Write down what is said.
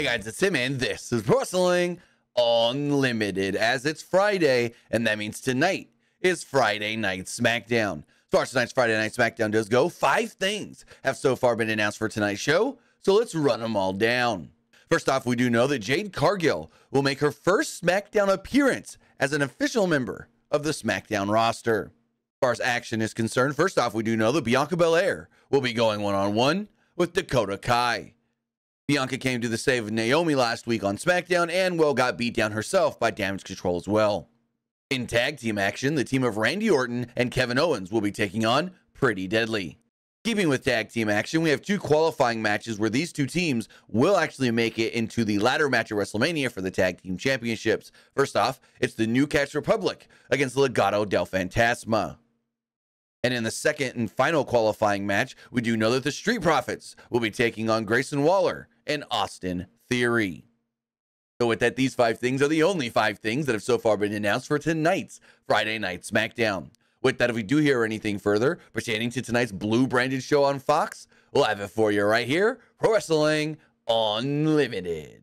Hey guys, it's Tim, and this is Wrestling Unlimited. As it's Friday, and that means tonight is Friday Night SmackDown. As far as tonight's Friday Night SmackDown does go, five things have so far been announced for tonight's show, so let's run them all down. First off, we do know that Jade Cargill will make her first SmackDown appearance as an official member of the SmackDown roster. As far as action is concerned, first off, we do know that Bianca Belair will be going one on one with Dakota Kai. Bianca came to the save of Naomi last week on SmackDown and, well, got beat down herself by Damage Control as well. In tag team action, the team of Randy Orton and Kevin Owens will be taking on Pretty Deadly. Keeping with tag team action, we have two qualifying matches where these two teams will actually make it into the ladder match at WrestleMania for the tag team championships. First off, it's the New Catch Republic against Legado del Fantasma. And in the second and final qualifying match, we do know that the Street Profits will be taking on Grayson Waller and Austin Theory. So, with that, these five things are the only five things that have so far been announced for tonight's Friday Night SmackDown. With that, if we do hear anything further pertaining to tonight's blue branded show on Fox, we'll have it for you right here Wrestling Unlimited.